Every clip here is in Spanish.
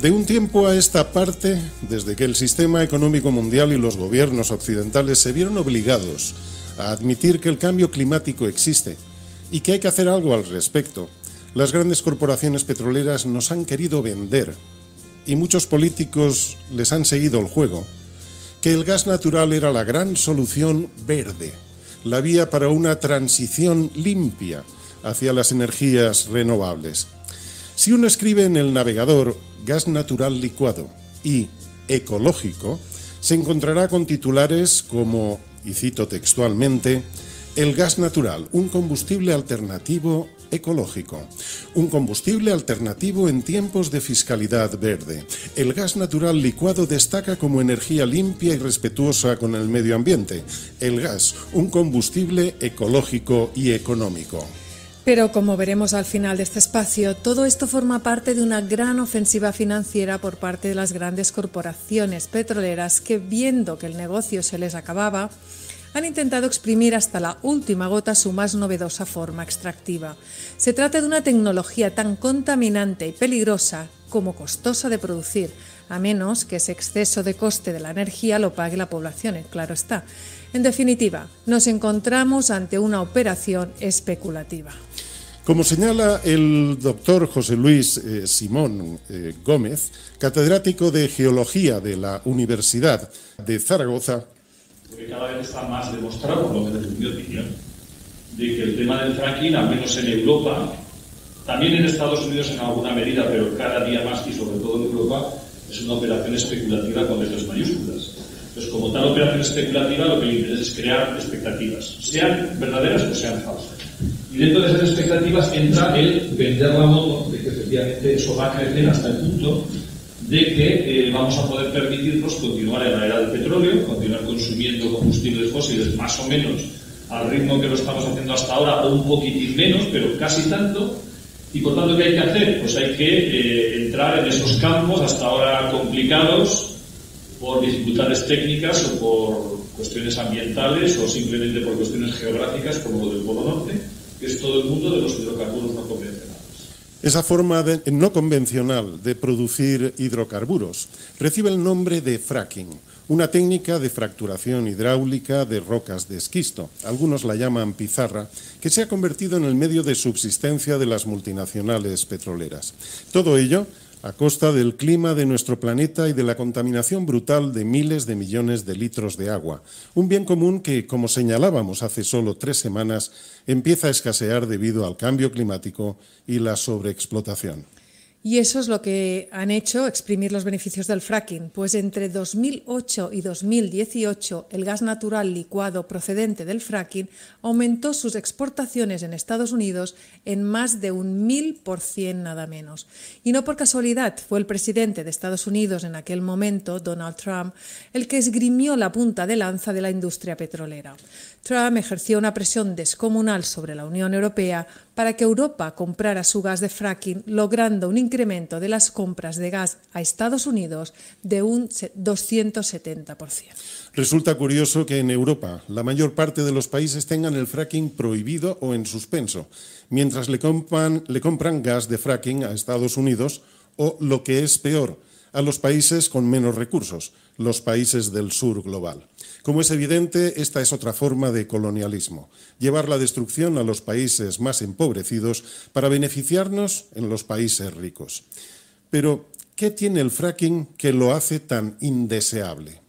De un tiempo a esta parte, desde que el sistema económico mundial y los gobiernos occidentales se vieron obligados a admitir que el cambio climático existe y que hay que hacer algo al respecto, las grandes corporaciones petroleras nos han querido vender, y muchos políticos les han seguido el juego, que el gas natural era la gran solución verde, la vía para una transición limpia hacia las energías renovables. Si uno escribe en el navegador gas natural licuado y ecológico, se encontrará con titulares como, y cito textualmente, el gas natural, un combustible alternativo ecológico, un combustible alternativo en tiempos de fiscalidad verde. El gas natural licuado destaca como energía limpia y respetuosa con el medio ambiente. El gas, un combustible ecológico y económico. Pero como veremos al final de este espacio, todo esto forma parte de una gran ofensiva financiera por parte de las grandes corporaciones petroleras que, viendo que el negocio se les acababa, han intentado exprimir hasta la última gota su más novedosa forma extractiva. Se trata de una tecnología tan contaminante y peligrosa como costosa de producir, a menos que ese exceso de coste de la energía lo pague la población, eh, claro está. En definitiva, nos encontramos ante una operación especulativa. Como señala el doctor José Luis eh, Simón eh, Gómez, catedrático de Geología de la Universidad de Zaragoza, cada vez está más demostrado, por lo menos en mi opinión, de que el tema del fracking, al menos en Europa, también en Estados Unidos en alguna medida, pero cada día más y sobre todo en Europa, es una operación especulativa con letras mayúsculas. Entonces, como tal operación especulativa, lo que le interesa es crear expectativas, sean verdaderas o sean falsas. Y dentro de esas expectativas entra el vender la moto, de que efectivamente eso va a crecer hasta el punto de que eh, vamos a poder permitirnos continuar en la era del petróleo, continuar consumiendo combustibles fósiles más o menos al ritmo que lo estamos haciendo hasta ahora, o un poquitín menos, pero casi tanto. Y por tanto, ¿qué hay que hacer? Pues hay que eh, entrar en esos campos hasta ahora complicados por dificultades técnicas o por cuestiones ambientales o simplemente por cuestiones geográficas como lo del Polo Norte, que es todo el mundo de los hidrocarburos no convencionales. Esa forma no convencional de producir hidrocarburos recibe el nombre de fracking, una técnica de fracturación hidráulica de rocas de esquisto, algunos la llaman pizarra, que se ha convertido en el medio de subsistencia de las multinacionales petroleras. Todo ello a costa del clima de nuestro planeta y de la contaminación brutal de miles de millones de litros de agua, un bien común que, como señalábamos hace solo tres semanas, empieza a escasear debido al cambio climático y la sobreexplotación. Y eso es lo que han hecho exprimir los beneficios del fracking, pues entre 2008 y 2018 el gas natural licuado procedente del fracking aumentó sus exportaciones en Estados Unidos en más de un mil por cien nada menos. Y no por casualidad fue el presidente de Estados Unidos en aquel momento, Donald Trump, el que esgrimió la punta de lanza de la industria petrolera. Trump ejerció una presión descomunal sobre la Unión Europea para que Europa comprara su gas de fracking, logrando un incremento de las compras de gas a Estados Unidos de un 270%. Resulta curioso que en Europa la mayor parte de los países tengan el fracking prohibido o en suspenso, mientras le compran, gas de fracking a Estados Unidos o, lo que es peor, a los países con menos recursos, los países del sur global. Como es evidente, esta es otra forma de colonialismo, llevar la destrucción a los países más empobrecidos para beneficiarnos en los países ricos. Pero, ¿qué tiene el fracking que lo hace tan indeseable?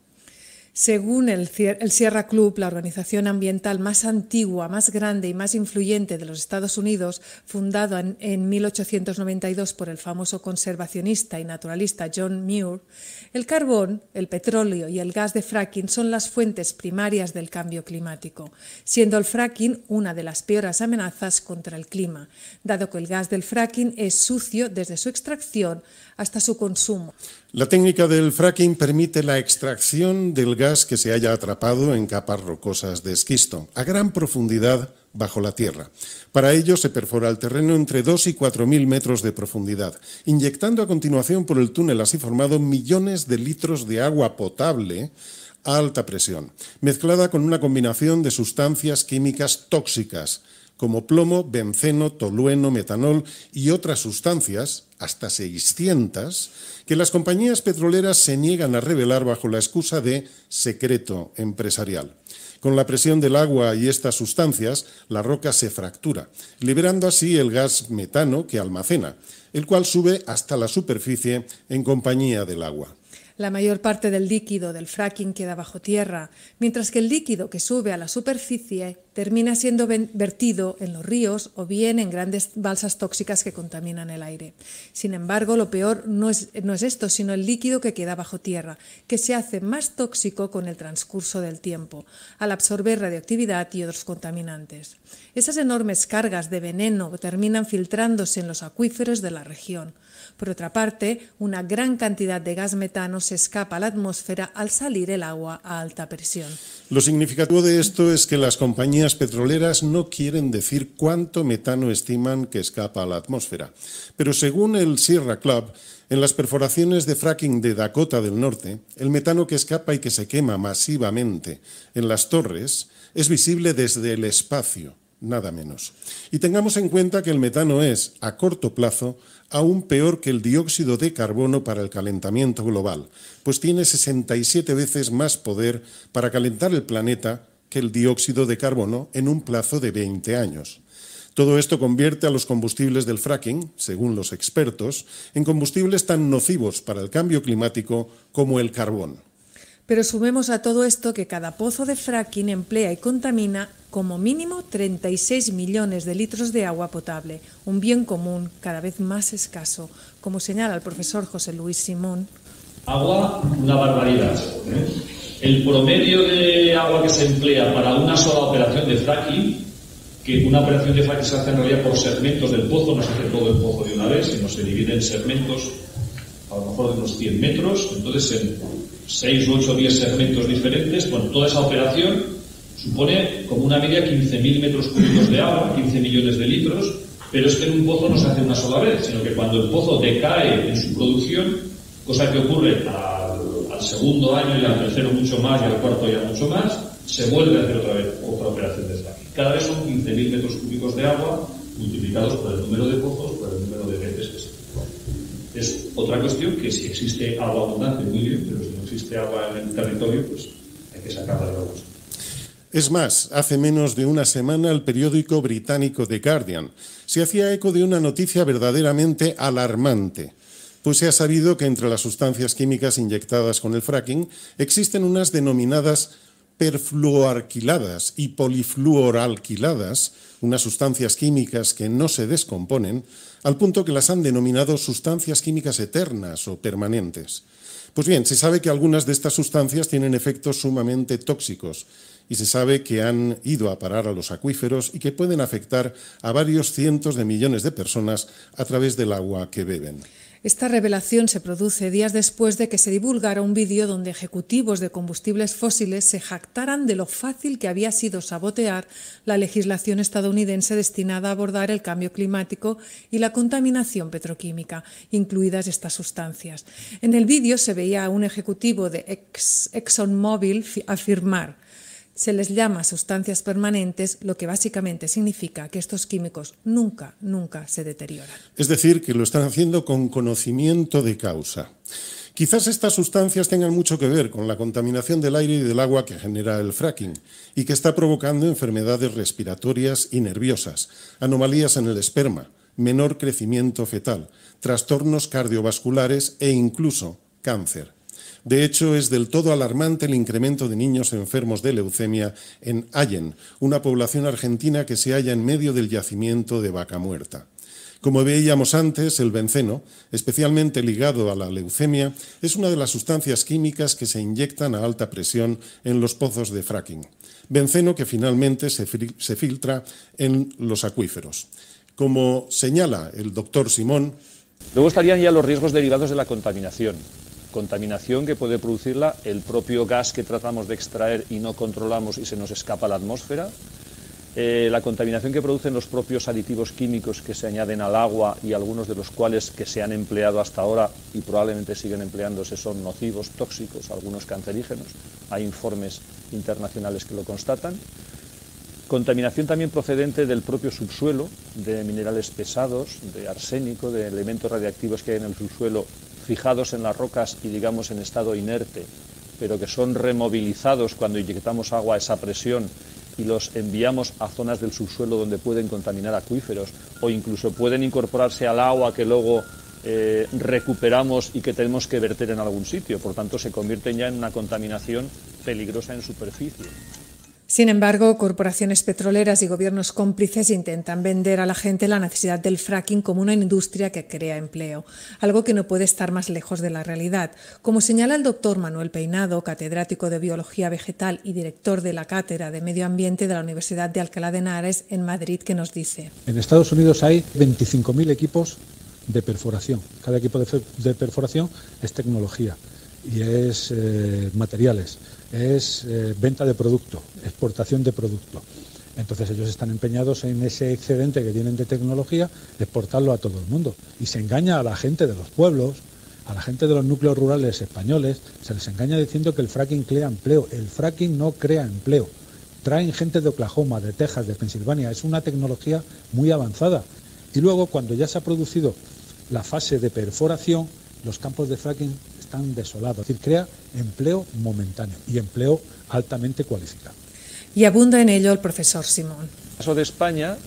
Según el, Sierra Club, la organización ambiental más antigua, más grande y más influyente de los Estados Unidos, fundada en, en 1892 por el famoso conservacionista y naturalista John Muir, el carbón, el petróleo y el gas de fracking son las fuentes primarias del cambio climático, siendo el fracking una de las peores amenazas contra el clima, dado que el gas del fracking es sucio desde su extracción hasta su consumo. La técnica del fracking permite la extracción del gas que se haya atrapado en capas rocosas de esquisto a gran profundidad bajo la tierra. Para ello se perfora el terreno entre 2 y 4 mil metros de profundidad, inyectando a continuación por el túnel así formado millones de litros de agua potable a alta presión, mezclada con una combinación de sustancias químicas tóxicas como plomo, benceno, tolueno, metanol y otras sustancias, hasta 600, que las compañías petroleras se niegan a revelar bajo la excusa de secreto empresarial. Con la presión del agua y estas sustancias, la roca se fractura, liberando así el gas metano que almacena, el cual sube hasta la superficie en compañía del agua. La mayor parte del líquido del fracking queda bajo tierra, mientras que el líquido que sube a la superficie termina siendo vertido en los ríos o bien en grandes balsas tóxicas que contaminan el aire. Sin embargo, lo peor no es, esto, sino el líquido que queda bajo tierra, que se hace más tóxico con el transcurso del tiempo, al absorber radioactividad y otros contaminantes. Esas enormes cargas de veneno terminan filtrándose en los acuíferos de la región. Por otra parte, una gran cantidad de gas metano se escapa a la atmósfera al salir el agua a alta presión. Lo significativo de esto es que las compañías petroleras no quieren decir cuánto metano estiman que escapa a la atmósfera. Pero según el Sierra Club, en las perforaciones de fracking de Dakota del Norte, el metano que escapa y que se quema masivamente en las torres es visible desde el espacio nada menos. Y tengamos en cuenta que el metano es, a corto plazo, aún peor que el dióxido de carbono para el calentamiento global, pues tiene 67 veces más poder para calentar el planeta que el dióxido de carbono en un plazo de 20 años. Todo esto convierte a los combustibles del fracking, según los expertos, en combustibles tan nocivos para el cambio climático como el carbón. Pero sumemos a todo esto que cada pozo de fracking emplea y contamina como mínimo 36 millones de litros de agua potable, un bien común cada vez más escaso, como señala el profesor José Luis Simón. Agua, una barbaridad. ¿eh? El promedio de agua que se emplea para una sola operación de fracking, que una operación de fracking se hace en realidad por segmentos del pozo, no se hace todo el pozo de una vez, sino se divide en segmentos a lo mejor de unos 100 metros, entonces en 6, 8, 10 segmentos diferentes, bueno, toda esa operación supone como una media 15.000 metros cúbicos de agua, 15 millones de litros, pero es que en un pozo no se hace una sola vez, sino que cuando el pozo decae en su producción, cosa que ocurre al, segundo año y al tercero mucho más y al cuarto ya mucho más, se vuelve a hacer otra vez otra operación de fracking. Cada vez son 15.000 metros cúbicos de agua multiplicados por el número de pozos, por el número de veces que se es otra cuestión que si existe agua abundante, muy bien, pero si no existe agua en el territorio, pues hay que sacarla de agua. Es más, hace menos de una semana el periódico británico The Guardian se hacía eco de una noticia verdaderamente alarmante, pues se ha sabido que entre las sustancias químicas inyectadas con el fracking existen unas denominadas perfluoalquiladas y polifluoralquiladas, unas sustancias químicas que no se descomponen, al punto que las han denominado sustancias químicas eternas o permanentes. Pues bien, se sabe que algunas de estas sustancias tienen efectos sumamente tóxicos y se sabe que han ido a parar a los acuíferos y que pueden afectar a varios cientos de millones de personas a través del agua que beben. Esta revelación se produce días después de que se divulgara un vídeo donde ejecutivos de combustibles fósiles se jactaran de lo fácil que había sido sabotear la legislación estadounidense destinada a abordar el cambio climático y la contaminación petroquímica, incluidas estas sustancias. En el vídeo se veía a un ejecutivo de ExxonMobil afirmar se les llama sustancias permanentes, lo que básicamente significa que estos químicos nunca, nunca se deterioran. Es decir, que lo están haciendo con conocimiento de causa. Quizás estas sustancias tengan mucho que ver con la contaminación del aire y del agua que genera el fracking y que está provocando enfermedades respiratorias y nerviosas, anomalías en el esperma, menor crecimiento fetal, trastornos cardiovasculares e incluso cáncer. De hecho, es del todo alarmante el incremento de niños enfermos de leucemia en Allen, una población argentina que se halla en medio del yacimiento de vaca muerta. Como veíamos antes, el benceno, especialmente ligado a la leucemia, es una de las sustancias químicas que se inyectan a alta presión en los pozos de fracking. Benceno que finalmente se, filtra en los acuíferos. Como señala el doctor Simón, Luego estarían ya los riesgos derivados de la contaminación contaminación que puede producirla el propio gas que tratamos de extraer y no controlamos y se nos escapa a la atmósfera, eh, la contaminación que producen los propios aditivos químicos que se añaden al agua y algunos de los cuales que se han empleado hasta ahora y probablemente siguen empleándose son nocivos, tóxicos, algunos cancerígenos. Hay informes internacionales que lo constatan Contaminación también procedente del propio subsuelo, de minerales pesados, de arsénico, de elementos radiactivos que hay en el subsuelo fijados en las rocas y digamos en estado inerte, pero que son removilizados cuando inyectamos agua a esa presión y los enviamos a zonas del subsuelo donde pueden contaminar acuíferos o incluso pueden incorporarse al agua que luego eh, recuperamos y que tenemos que verter en algún sitio. Por tanto, se convierten ya en una contaminación peligrosa en superficie. Sin embargo, corporaciones petroleras y gobiernos cómplices intentan vender a la gente la necesidad del fracking como una industria que crea empleo, algo que no puede estar más lejos de la realidad. Como señala el doctor Manuel Peinado, catedrático de Biología Vegetal y director de la Cátedra de Medio Ambiente de la Universidad de Alcalá de Henares en Madrid, que nos dice. En Estados Unidos hay 25.000 equipos de perforación. Cada equipo de, perforación es tecnología y es eh, materiales es eh, venta de producto, exportación de producto. Entonces ellos están empeñados en ese excedente que tienen de tecnología, exportarlo a todo el mundo. Y se engaña a la gente de los pueblos, a la gente de los núcleos rurales españoles, se les engaña diciendo que el fracking crea empleo. El fracking no crea empleo. Traen gente de Oklahoma, de Texas, de Pensilvania. Es una tecnología muy avanzada. Y luego, cuando ya se ha producido la fase de perforación, los campos de fracking están desolados. Es decir, crea empleo momentáneo y empleo altamente cualificado. Y abunda en ello el profesor Simón. En el caso de España,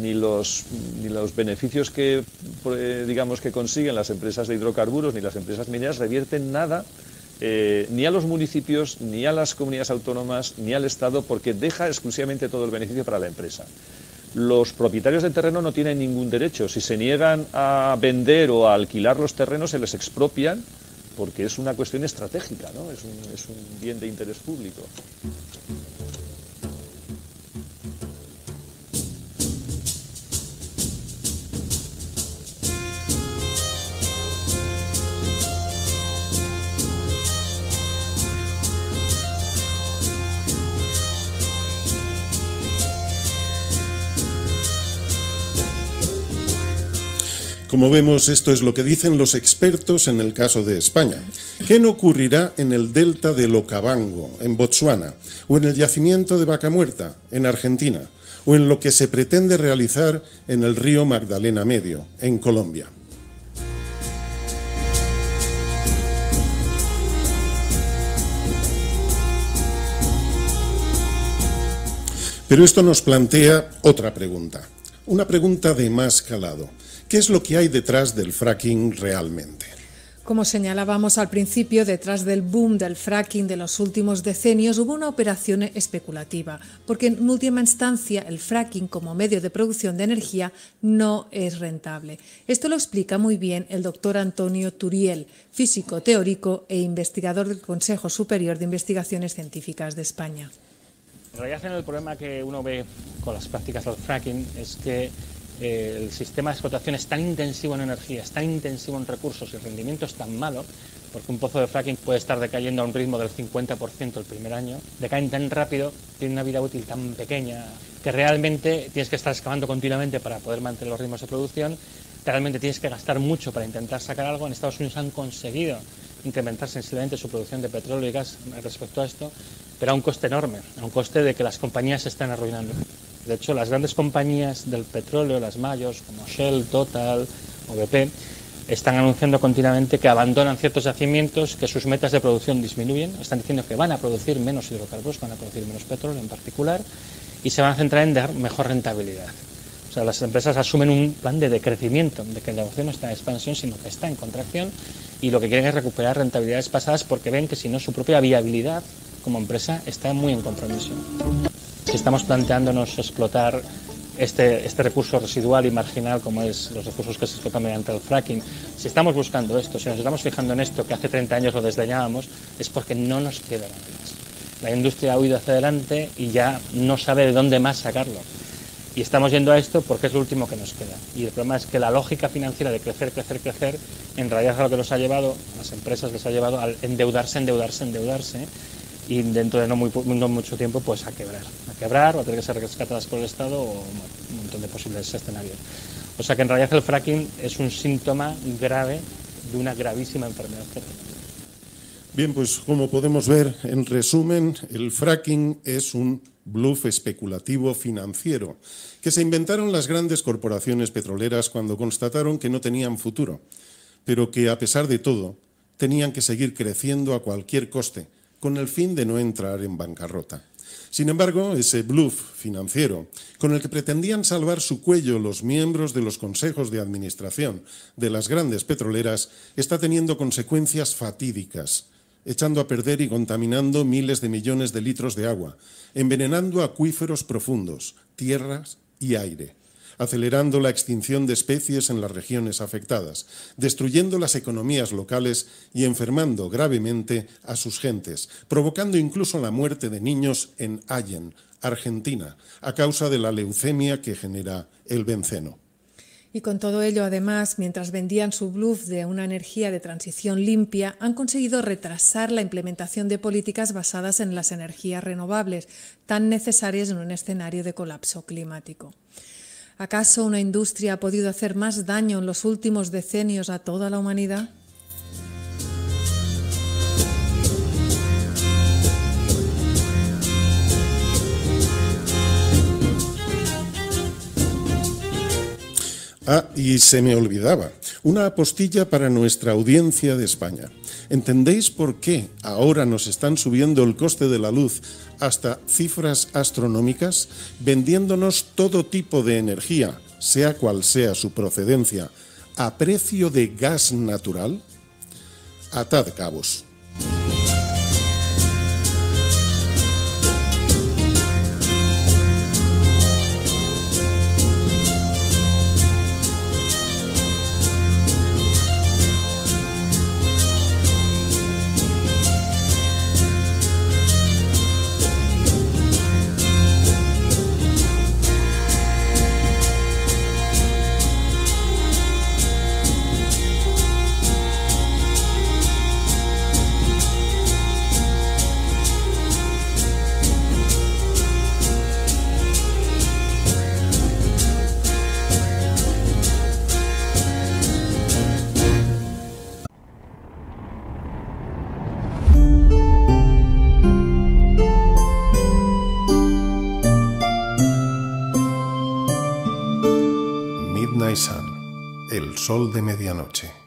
ni los, ni los beneficios que, eh, digamos, que consiguen las empresas de hidrocarburos ni las empresas mineras revierten nada eh, ni a los municipios, ni a las comunidades autónomas, ni al Estado, porque deja exclusivamente todo el beneficio para la empresa. Los propietarios de terreno no tienen ningún derecho. Si se niegan a vender o a alquilar los terrenos, se les expropian porque es una cuestión estratégica, ¿no? es, un, es un bien de interés público. Como vemos, esto es lo que dicen los expertos en el caso de España. ¿Qué no ocurrirá en el delta del Okavango, en Botsuana, o en el yacimiento de Vaca Muerta, en Argentina, o en lo que se pretende realizar en el río Magdalena Medio, en Colombia? Pero esto nos plantea otra pregunta, una pregunta de más calado. ¿Qué es lo que hay detrás del fracking realmente? Como señalábamos al principio, detrás del boom del fracking de los últimos decenios hubo una operación especulativa, porque en última instancia el fracking como medio de producción de energía no es rentable. Esto lo explica muy bien el doctor Antonio Turiel, físico teórico e investigador del Consejo Superior de Investigaciones Científicas de España. En realidad el problema que uno ve con las prácticas del fracking es que el sistema de explotación es tan intensivo en energía, es tan intensivo en recursos y el rendimiento es tan malo, porque un pozo de fracking puede estar decayendo a un ritmo del 50% el primer año, decaen tan rápido, tiene una vida útil tan pequeña, que realmente tienes que estar excavando continuamente para poder mantener los ritmos de producción, realmente tienes que gastar mucho para intentar sacar algo. En Estados Unidos han conseguido incrementar sensiblemente su producción de petróleo y gas respecto a esto, pero a un coste enorme, a un coste de que las compañías se están arruinando. De hecho, las grandes compañías del petróleo, las mayores como Shell, Total o BP, están anunciando continuamente que abandonan ciertos yacimientos, que sus metas de producción disminuyen, están diciendo que van a producir menos hidrocarburos, van a producir menos petróleo en particular, y se van a centrar en dar mejor rentabilidad. O sea, las empresas asumen un plan de decrecimiento, de que el negocio no está en expansión, sino que está en contracción, y lo que quieren es recuperar rentabilidades pasadas porque ven que si no, su propia viabilidad como empresa está muy en compromiso. Si estamos planteándonos explotar este, este, recurso residual y marginal como es los recursos que se explotan mediante el fracking, si estamos buscando esto, si nos estamos fijando en esto que hace 30 años lo desdeñábamos, es porque no nos queda nada más. La industria ha huido hacia adelante y ya no sabe de dónde más sacarlo. Y estamos yendo a esto porque es lo último que nos queda. Y el problema es que la lógica financiera de crecer, crecer, crecer, en realidad es lo que nos ha llevado, a las empresas les ha llevado a endeudarse, endeudarse, endeudarse y dentro de no, muy, mucho tiempo pues a quebrar, quebrar o a tener que ser rescatadas por el Estado o un montón de posibles escenarios. O sea que en realidad el fracking es un síntoma grave de una gravísima enfermedad Bien, pues como podemos ver, en resumen, el fracking es un bluff especulativo financiero que se inventaron las grandes corporaciones petroleras cuando constataron que no tenían futuro, pero que a pesar de todo tenían que seguir creciendo a cualquier coste, con el fin de no entrar en bancarrota. Sin embargo, ese bluff financiero, con el que pretendían salvar su cuello los miembros de los consejos de administración de las grandes petroleras, está teniendo consecuencias fatídicas echando a perder y contaminando miles de millones de litros de agua, envenenando acuíferos profundos, tierras y aire, acelerando la extinción de especies en las regiones afectadas, destruyendo las economías locales y enfermando gravemente a sus gentes, provocando incluso la muerte de niños en Allen, Argentina, a causa de la leucemia que genera el benceno. Y con todo ello, además, mientras vendían su bluff de una energía de transición limpia, han conseguido retrasar la implementación de políticas basadas en las energías renovables, tan necesarias en un escenario de colapso climático. ¿Acaso una industria ha podido hacer más daño en los últimos decenios a toda la humanidad? Ah, y se me olvidaba, una apostilla para nuestra audiencia de España. ¿Entendéis por qué ahora nos están subiendo el coste de la luz hasta cifras astronómicas, vendiéndonos todo tipo de energía, sea cual sea su procedencia, a precio de gas natural? Atad cabos. Sol de medianoche.